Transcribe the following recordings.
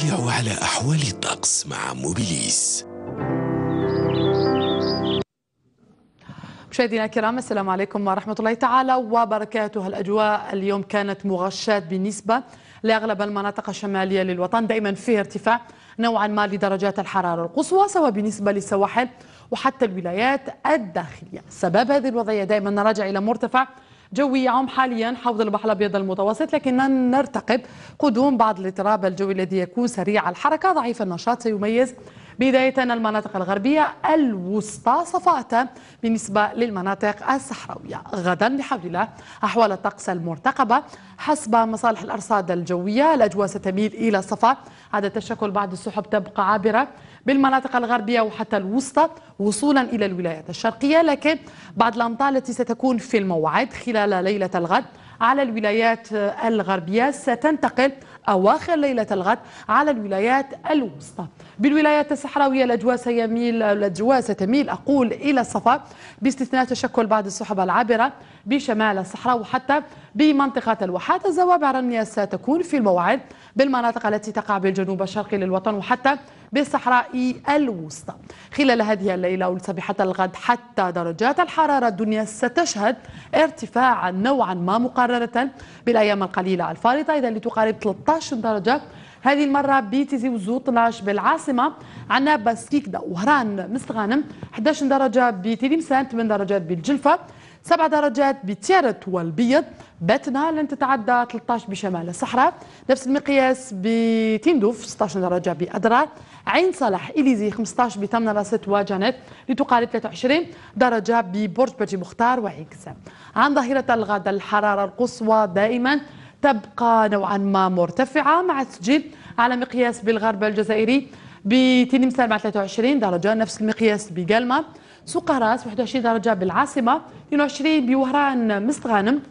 نطلع على أحوال الطقس مع موبيليس. مشاهدينا الكرام السلام عليكم ورحمة الله تعالى وبركاته. الأجواء اليوم كانت مغشاة بالنسبة لأغلب المناطق الشمالية للوطن دائما فيه ارتفاع نوعا ما لدرجات الحرارة القصوى سواء بالنسبة للسواحل وحتى الولايات الداخلية. سبب هذه الوضعية دائما نراجع إلى مرتفع جوي يعم حاليا حوض البحر الأبيض المتوسط لكننا نرتقب قدوم بعض الاضطراب الجوي الذي يكون سريع الحركة. ضعيف النشاط سيميز بداية المناطق الغربية الوسطى صفاءة بالنسبة للمناطق الصحراوية. غدا بحول الله أحوال الطقس المرتقبة حسب مصالح الأرصاد الجوية. الأجواء ستميل إلى صفاء عدد تشكل بعض السحب تبقى عابرة بالمناطق الغربية وحتى الوسطى وصولا إلى الولايات الشرقية. لكن بعض الأمطار التي ستكون في الموعد خلال ليلة الغد على الولايات الغربية ستنتقل أواخر ليلة الغد على الولايات الوسطى. بالولايات الصحراوية الأجواء سيميل الأجواء ستميل أقول إلى الصفاء باستثناء تشكل بعض السحب العابرة بشمال الصحراء وحتى بمنطقة الواحات. الزوابع الرملية ستكون في الموعد بالمناطق التي تقع بالجنوب الشرقي للوطن وحتى بالصحراء الوسطى. خلال هذه الليلة والصبيحة الغد حتى درجات الحرارة الدنيا ستشهد ارتفاعا نوعا ما مقررة بالأيام القليلة الفارطة. إذا لتقارب 13 درجة. هذه المرة بتيزي وزو 12 بالعاصمة. عنا بسكيكدا وهران مستغانم. 11 درجة بتلمسان 8 درجات بالجلفة. 7 درجات بتيرت والبيض. باتنا لن تتعدى 13 بشمال الصحراء. نفس المقياس بتندوف 16 درجة بأدرار عين صالح إليزي 15 بتمنى راست وجنت. لتقارب 23 درجة ببرج بجي مختار وعكسة عن ظهيرة الغد الحرارة القصوى دائما تبقى نوعا ما مرتفعة مع التسجيل على مقياس بالغرب الجزائري. بتلمسان مع 23 درجة نفس المقياس بقلمة. سوق راس 21 درجة بالعاصمة 22 بوهران مستغانم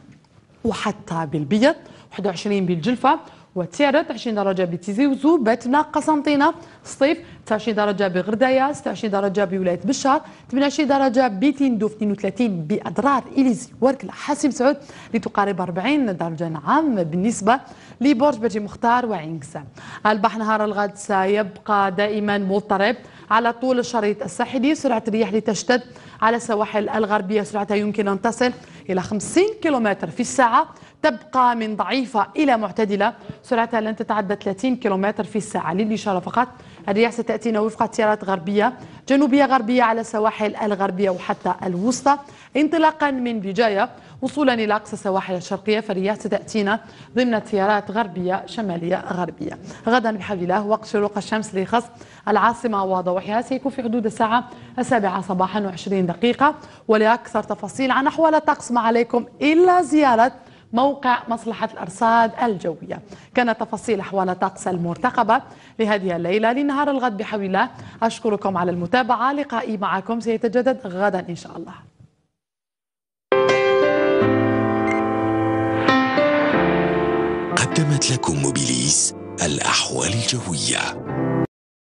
وحتى بالبيض 21 بالجلفة. وتيرت 20 درجة بتيزي وزو باتنا قسنطينة. صيف 29 درجة بغردايا 26 درجة بولاية بشار 28 درجة بتندوف 32 بأضرار إليزي وركلة حاسم سعود. لتقارب 40 درجة نعم بالنسبة لبرج بجي مختار وعنكسة البحر نهار الغد سيبقى دائما مضطرب. على طول الشريط الساحلي سرعة الرياح لتشتد. على السواحل الغربية سرعتها يمكن أن تصل إلى 50 كم في الساعة تبقى من ضعيفة إلى معتدلة. سرعتها لن تتعدى 30 كم في الساعة. للإشارة فقط الرياح ستأتينا وفق تيارات غربية جنوبية غربية على السواحل الغربية وحتى الوسطى. انطلاقا من بجاية وصولا إلى أقصى السواحل الشرقية فالرياح ستأتينا ضمن تيارات غربية شمالية غربية. غدا بحول الله وقت شروق الشمس لخص العاصمة وضوحها سيكون في حدود الساعة السابعة صباحا وعشرين دقيقة. ولأكثر تفاصيل عن أحوال الطقس ما عليكم إلا زيارة موقع مصلحة الأرصاد الجوية. كانت تفاصيل أحوال الطقس المرتقبة لهذه الليلة لنهار الغد بحول الله. أشكركم على المتابعة. لقائي معكم سيتجدد غدا إن شاء الله. قدمت لكم موبيليس الأحوال الجوية.